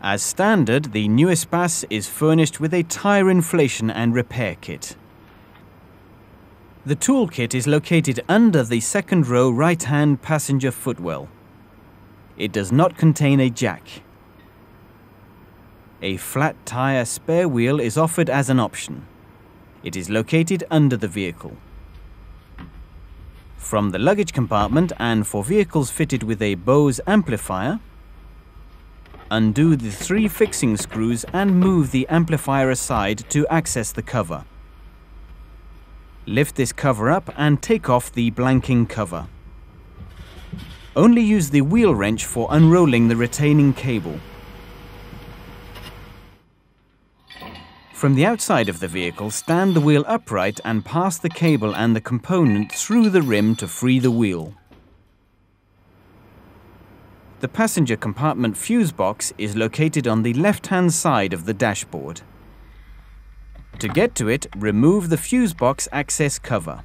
As standard, the new Espace is furnished with a tyre inflation and repair kit. The toolkit is located under the second row right-hand passenger footwell. It does not contain a jack. A flat tyre spare wheel is offered as an option. It is located under the vehicle. From the luggage compartment and for vehicles fitted with a Bose amplifier, undo the three fixing screws and move the amplifier aside to access the cover. Lift this cover up and take off the blanking cover. Only use the wheel wrench for unrolling the retaining cable. From the outside of the vehicle, stand the wheel upright and pass the cable and the component through the rim to free the wheel. The passenger compartment fuse box is located on the left-hand side of the dashboard. To get to it, remove the fuse box access cover.